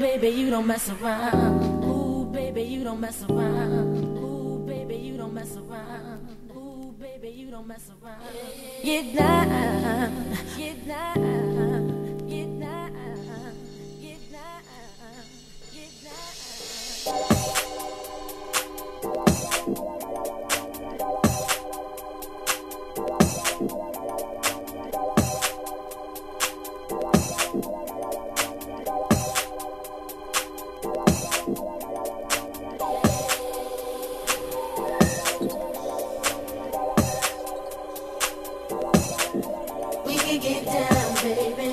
baby, you don't mess around. Ooh, baby, you don't mess around. Ooh, baby, you don't mess around. Ooh, baby, you don't mess around. Get down, get down. We can get down, baby.